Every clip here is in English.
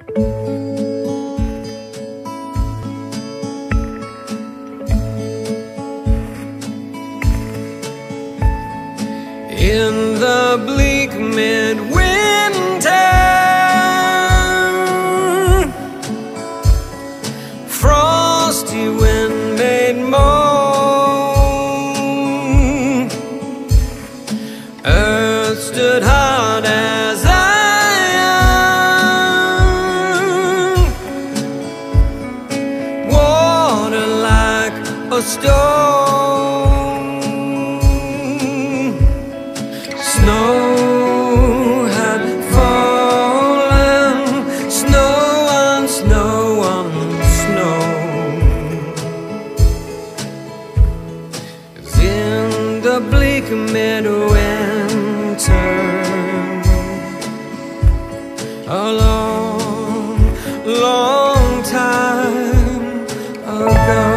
In the bleak midwinter, frosty wind made moan. Earth stood hard stone. Snow had fallen, snow snow on snow. In the bleak midwinter, a long, long time ago.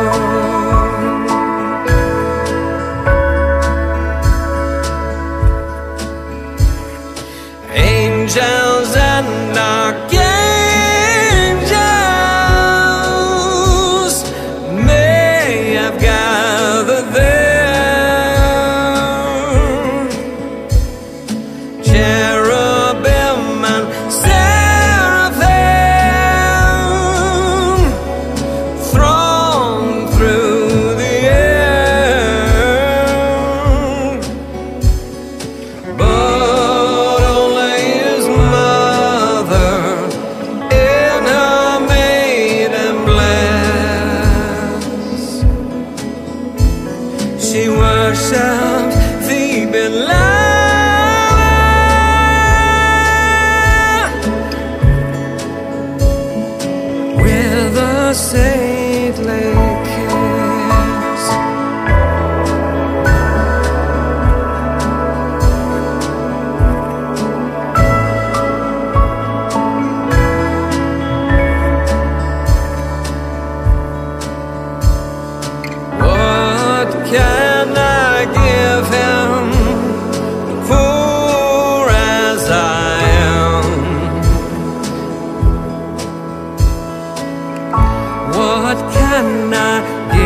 what can I give?